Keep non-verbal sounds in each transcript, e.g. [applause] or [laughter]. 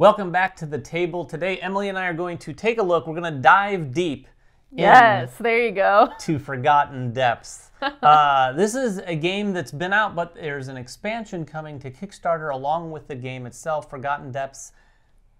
Welcome back to the table. Today, Emily and I are going to take a look. We're going to dive deep Yes, there you go. [laughs] to Forgotten Depths. [laughs] uh, this is a game that's been out, but there's an expansion coming to Kickstarter along with the game itself, Forgotten Depths,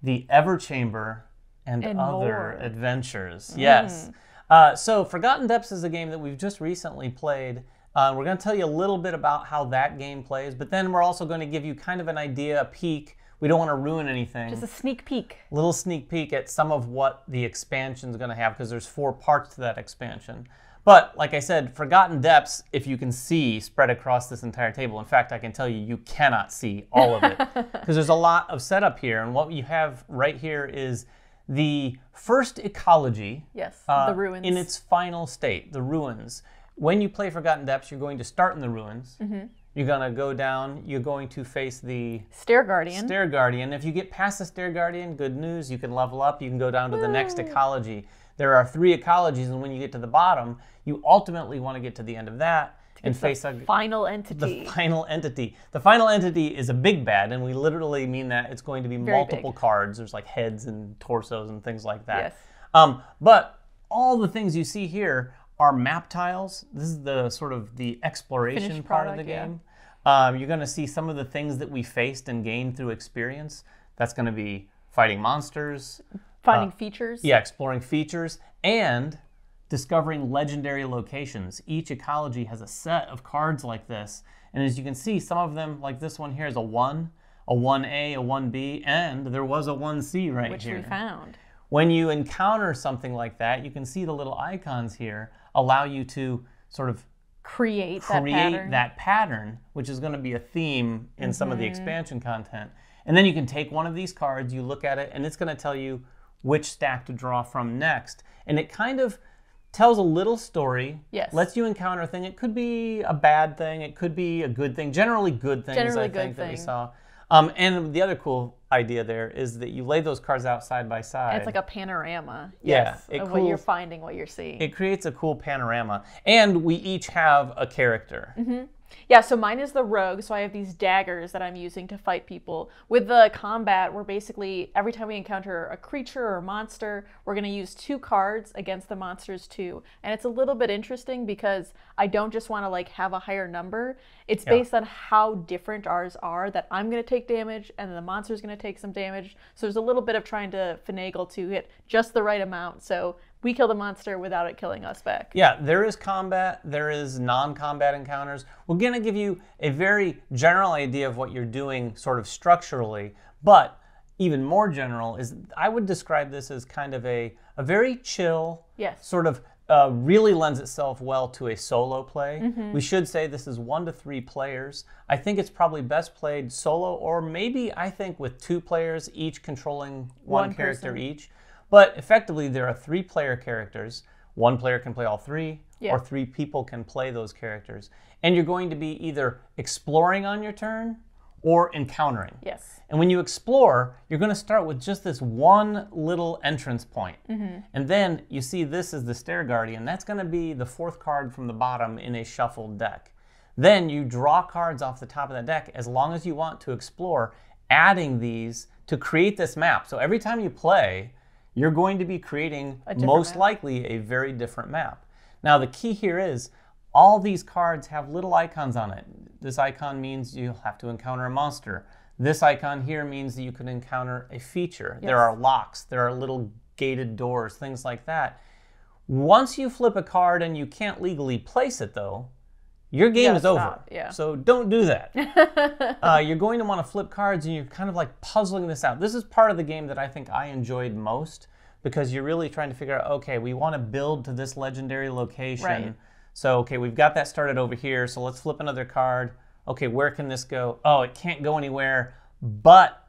The Everchamber, and, And Other more. Adventures. Yes. Uh, so, Forgotten Depths is a game that we've just recently played. Uh, we're going to tell you a little bit about how that game plays, but then we're also going to give you kind of an idea, a peek. We don't want to ruin anything Just a sneak peek. little sneak peek at some of what the expansion is going to have because there's four parts to that expansion. But like I said, Forgotten Depths, if you can see, spread across this entire table. In fact, I can tell you, you cannot see all of it [laughs] because there's a lot of setup here. And what you have right here is the first ecology Yes, uh, the ruins. in its final state, the ruins. When you play Forgotten Depths, you're going to start in the ruins. Mm-hmm. You're going to go down. You're going to face the Stair Guardian. Stair Guardian. If you get past the Stair Guardian, good news. You can level up. You can go down to the next ecology. There are three ecologies, and when you get to the bottom, you ultimately want to get to the end of that and face a, Final entity. the final entity. The final entity is a big bad, and we literally mean that it's going to be Very multiple big. cards. There's like heads and torsos and things like that. Yes. Um, but all the things you see here are map tiles. This is the sort of the exploration Finished part of the product, yeah. game. Um, you're going to see some of the things that we faced and gained through experience. That's going to be fighting monsters, Finding features. uh, yeah, exploring features, and discovering legendary locations. Each ecology has a set of cards like this. And as you can see, some of them, like this one here, is a 1, a 1A, a 1B, and there was a 1C right Which here. Which we found. When you encounter something like that, you can see the little icons here allow you to sort of Create, that create pattern. that pattern, which is going to be a theme in some of Mm-hmm. the expansion content. And then you can take one of these cards, you look at it, and it's going to tell you which stack to draw from next. And it kind of tells a little story. Yes. Lets you encounter a thing. It could be a bad thing. It could be a good thing. Generally good things, Generally I good think, that we saw. Um, and the other cool idea there is that you lay those cards out side by side. It's like a panorama. Yeah, Yes, of what you're finding, what you're seeing. it creates a cool panorama. And we each have a character. Mm-hmm. Yeah, so mine is the rogue, so I have these daggers that I'm using to fight people. With the combat, we're basically every time we encounter a creature or a monster, we're going to use two cards against the monsters too. And it's a little bit interesting because I don't just want to like have a higher number. It's based on how different ours are that I'm going to take damage and the monster's going to take some damage. So there's a little bit of trying to finagle to hit just the right amount so we kill the monster without it killing us back. Yeah, there is combat, there is non combat encounters. We're going to give you a very general idea of what you're doing, sort of structurally, but even more general is I would describe this as kind of a, a very chill, Yes. sort of uh, really lends itself well to a solo play. We should say this is one to three players. I think it's probably best played solo, or maybe I think with two players, each controlling one, One character person. each. But effectively, there are three player characters. One player can play all three, Yeah. or three people can play those characters. And you're going to be either exploring on your turn or encountering. Yes. And when you explore, you're going to start with just this one little entrance point. Mm-hmm. And then you see this is the Stair Guardian. That's going to be the fourth card from the bottom in a shuffled deck. Then you draw cards off the top of that deck as long as you want to explore, adding these to create this map. So every time you play, you're going to be creating most map. likely a very different map. Now, the key here is all these cards have little icons on it. This icon means you'll have to encounter a monster. This icon here means that you can encounter a feature. There are locks, there are little gated doors, things like that. Once you flip a card and you can't legally place it, though, your game gotta is over. stop, yeah. So don't do that. [laughs] uh, you're going to want to flip cards and you're kind of like puzzling this out. This is part of the game that I think I enjoyed most because you're really trying to figure out okay, we want to build to this legendary location. Right. So, okay, we've got that started over here. So let's flip another card. Okay, where can this go? Oh, it can't go anywhere but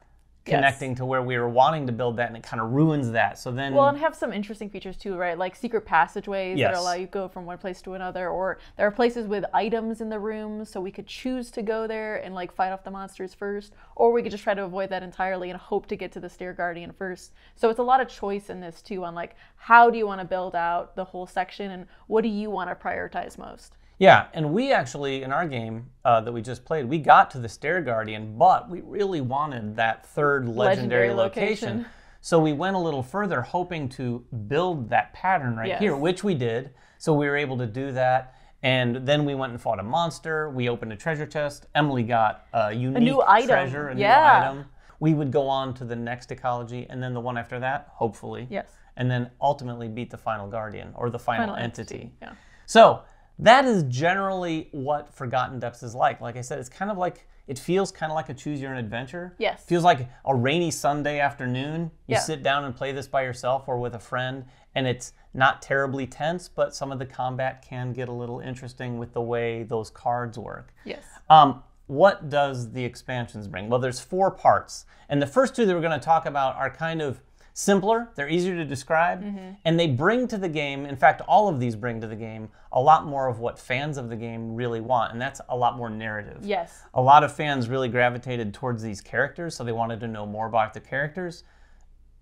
Yes. connecting to where we were wanting to build that and it kind of ruins that. So then Well, and have some interesting features too, right? Like secret passageways Yes. that allow you to go from one place to another, or there are places with items in the rooms, so we could choose to go there and like fight off the monsters first, or we could just try to avoid that entirely and hope to get to the Stair Guardian first. So it's a lot of choice in this too, on like how do you want to build out the whole section and what do you want to prioritize most? Yeah, and we actually, in our game uh, that we just played, we got to the Stair Guardian, but we really wanted that third legendary, Legendary location. location. So we went a little further, hoping to build that pattern right Yes. here, which we did. So we were able to do that. And then we went and fought a monster. We opened a treasure chest. Emily got a unique new item. treasure, a Yeah. new item. We would go on to the next ecology, and then the one after that, hopefully. Yes. And then ultimately beat the final guardian or the final, Final entity. entity, yeah. So that is generally what Forgotten Depths is like. Like I said, it's kind of like it feels kind of like a choose your own adventure. Yes. Feels like a rainy Sunday afternoon. You Yeah. sit down and play this by yourself or with a friend, and it's not terribly tense, but some of the combat can get a little interesting with the way those cards work. Yes. Um, what does the expansions bring? Well, there's four parts, and the first two that we're going to talk about are kind of simpler. They're easier to describe, mm-hmm. and they bring to the game. In fact, all of these bring to the game a lot more of what fans of the game really want, and that's a lot more narrative. Yes. A lot of fans really gravitated towards these characters, so they wanted to know more about the characters.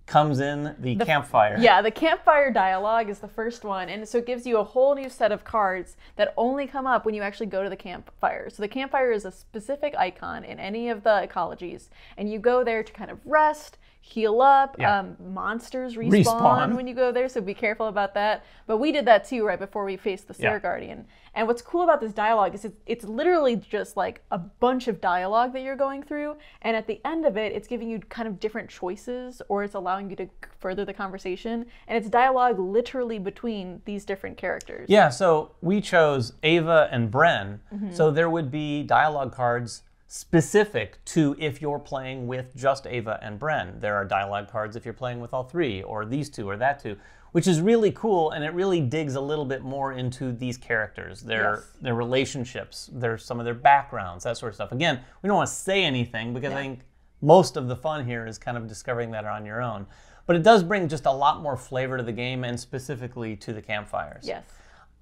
Comes in the, campfire. Yeah, the campfire dialogue is the first one, and so it gives you a whole new set of cards that only come up when you actually go to the campfire. So the campfire is a specific icon in any of the ecologies, and you go there to kind of rest, heal up. Yeah. Um, monsters respawn, Respawn. when you go there, so be careful about that. But we did that too right before we faced the Stair Yeah. Guardian. And what's cool about this dialogue is it's, it's literally just like a bunch of dialogue that you're going through, and at the end of it, it's giving you kind of different choices, or it's allowing you to further the conversation. And it's dialogue literally between these different characters. Yeah, so we chose Ava and Bren. Mm-hmm. So there would be dialogue cards specific to if you're playing with just Ava and Bren. There are dialogue cards if you're playing with all three, or these two, or that two, which is really cool, and it really digs a little bit more into these characters, their Yes. their relationships, their some of their backgrounds, that sort of stuff. Again, we don't want to say anything because I think most of the fun here is kind of discovering that on your own. But it does bring just a lot more flavor to the game and specifically to the campfires. Yes.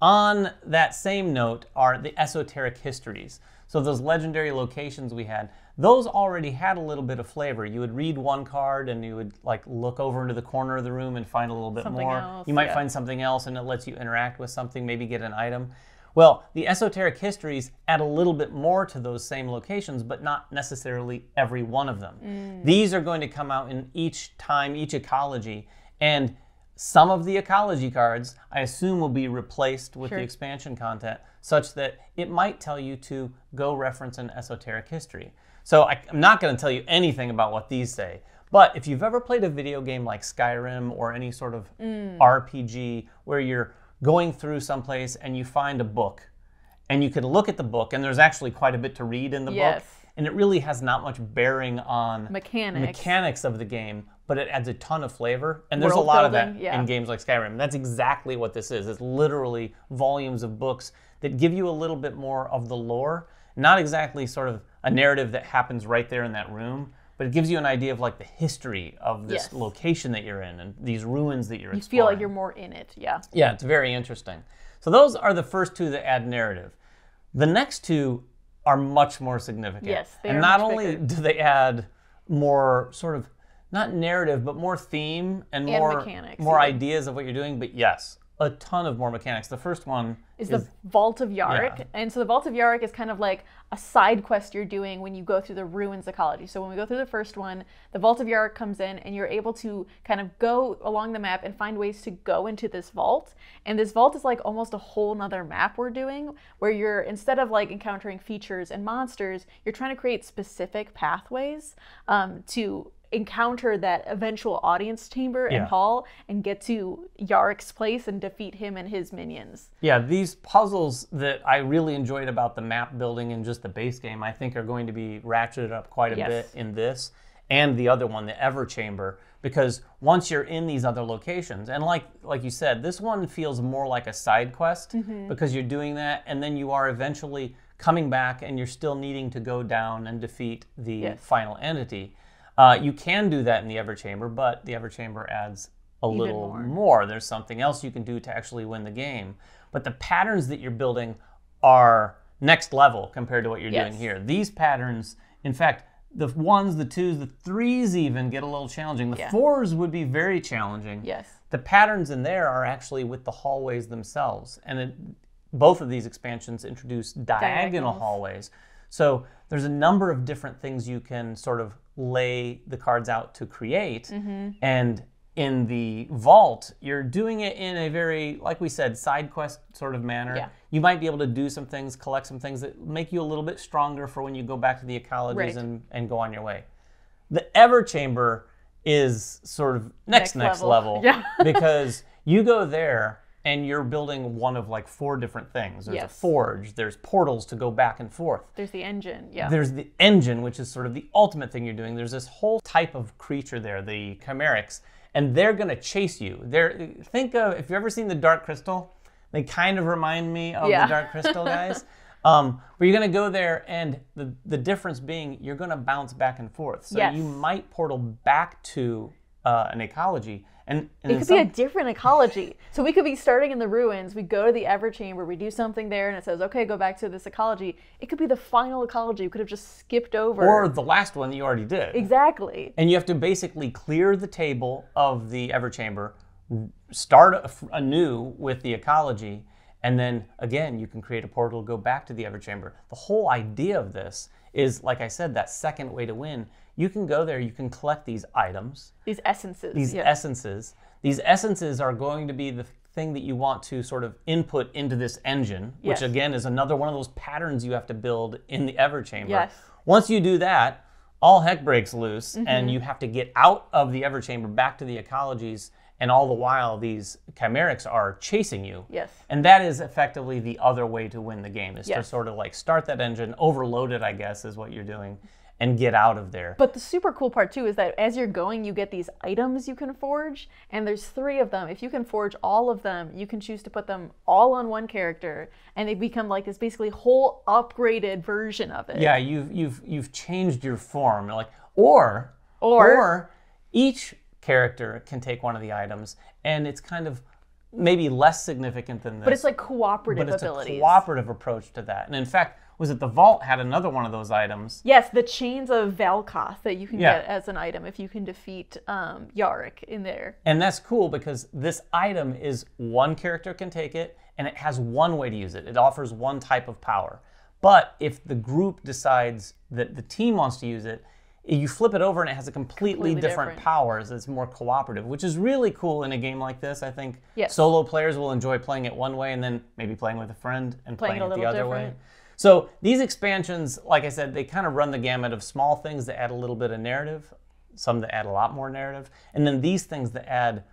On that same note are the esoteric histories. So those legendary locations we had, those already had a little bit of flavor. You would read one card and you would like look over into the corner of the room and find a little bit Something more. else, you might yeah. find something else and it lets you interact with something, maybe get an item. Well, the esoteric histories add a little bit more to those same locations, but not necessarily every one of them. Mm. These are going to come out in each time, each ecology, and some of the ecology cards, I assume, will be replaced with Sure. the expansion content, such that it might tell you to go reference an esoteric history. So I, I'm not going to tell you anything about what these say. But if you've ever played a video game like Skyrim or any sort of mm. RPG where you're going through someplace and you find a book, and you could look at the book, and there's actually quite a bit to read in the Yes. book, and it really has not much bearing on Mechanics. mechanics of the game, but it adds a ton of flavor. And there's a World lot of that yeah. in games like Skyrim. That's exactly what this is. It's literally volumes of books that give you a little bit more of the lore, not exactly sort of a narrative that happens right there in that room, but it gives you an idea of like the history of this Yes. location that you're in and these ruins that you're You exploring. feel like you're more in it. Yeah. Yeah, it's very interesting. So those are the first two that add narrative. The next two are much more significant. Yes, they and not only bigger. do they add more sort of not narrative, but more theme and, And more mechanics, more even. ideas of what you're doing. But yes, a ton of more mechanics. The first one is is, the Vault of Yarrick. yeah. And so the Vault of Yarrick is kind of like a side quest you're doing when you go through the ruins ecology. So when we go through the first one, the Vault of Yarrick comes in and you're able to kind of go along the map and find ways to go into this vault. And this vault is like almost a whole nother map we're doing where you're instead of like encountering features and monsters, you're trying to create specific pathways um, to encounter that eventual audience chamber and Yeah. hall and get to Yarrick's place and defeat him and his minions. Yeah, these puzzles that I really enjoyed about the map building and just the base game, I think are going to be ratcheted up quite a Yes. bit in this and the other one, the Ever Chamber, because once you're in these other locations, and like like you said, this one feels more like a side quest mm-hmm. because you're doing that, and then you are eventually coming back, and you're still needing to go down and defeat the Yes. final entity. Uh, you can do that in the Ever Chamber, but the Ever Chamber adds a little more. more. There's something else you can do to actually win the game. But the patterns that you're building are next level compared to what you're doing here. These patterns, in fact, the ones, the twos, the threes even get a little challenging. The Yeah. fours would be very challenging. Yes. The patterns in there are actually with the hallways themselves. And it, both of these expansions introduce diagonal Diagonals. hallways. So there's a number of different things you can sort of lay the cards out to create. Mm-hmm. And in the vault, you're doing it in a very, like we said, side quest sort of manner. Yeah. You might be able to do some things, collect some things that make you a little bit stronger for when you go back to the ecologies Right. and, and go on your way. The Ever Chamber is sort of next Next next level. level, [laughs] Yeah. because you go there and you're building one of like four different things. There's a forge, there's portals to go back and forth. There's the engine. Yeah. There's the engine, which is sort of the ultimate thing you're doing. There's this whole type of creature there, the chimerics, and they're gonna chase you. They're think of if you've ever seen the Dark Crystal, they kind of remind me of Yeah. the Dark Crystal [laughs] guys. Um, but you're gonna go there, and the the difference being you're gonna bounce back and forth. So Yes. you might portal back to uh, an ecology, and, and It could be a different ecology. [laughs] So we could be starting in the ruins. We go to the Ever Chamber. We do something there, and it says, "Okay, go back to this ecology." It could be the final ecology. We could have just skipped over. or the last one that you already did. exactly. And you have to basically clear the table of the ever chamber, start anew with the ecology, and then again you can create a portal, go back to the ever chamber. The whole idea of this is, like I said, that second way to win. You can go there, you can collect these items, These essences. these yeah. essences. These essences are going to be the thing that you want to sort of input into this engine, which again is another one of those patterns you have to build in the ever chamber. Yes. Once you do that, all heck breaks loose, Mm-hmm. and you have to get out of the ever chamber back to the ecologies, and all the while these chimerics are chasing you. Yes. And that is effectively the other way to win the game is to sort of like start that engine, overload it, I guess, is what you're doing, and get out of there. But the super cool part too is that as you're going, you get these items you can forge, and there's three of them. If you can forge all of them, you can choose to put them all on one character, and they become like this basically whole upgraded version of it. Yeah, you've you've you've changed your form. Like or Or- each character can take one of the items, and it's kind of maybe less significant than this. But it's like cooperative but it's abilities. a cooperative approach to that. And in fact, was it the vault had another one of those items? Yes, the chains of Valkoth that you can Yeah. get as an item if you can defeat um, Yarrick in there. And that's cool because this item is one character can take it and it has one way to use it. It offers one type of power. But if the group decides that the team wants to use it, you flip it over and it has a completely, Completely different, different. powers. It's more cooperative, which is really cool in a game like this. I think Yes. solo players will enjoy playing it one way and then maybe playing with a friend and Playing playing, it it the other way. So these expansions, like I said, they kind of run the gamut of small things that add a little bit of narrative, some that add a lot more narrative, and then these things that add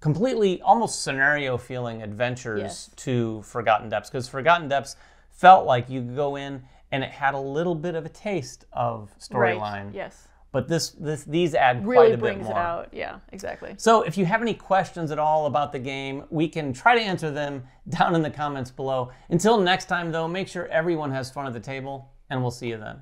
completely almost scenario feeling adventures Yes. to Forgotten Depths. Because Forgotten Depths felt like you could go in and it had a little bit of a taste of storyline. Right. Yes. But this, this, these add quite Really a bit brings it out. Yeah, exactly. So if you have any questions at all about the game, we can try to answer them [laughs] down in the comments below. Until next time, though, make sure everyone has fun at the table, and we'll see you then.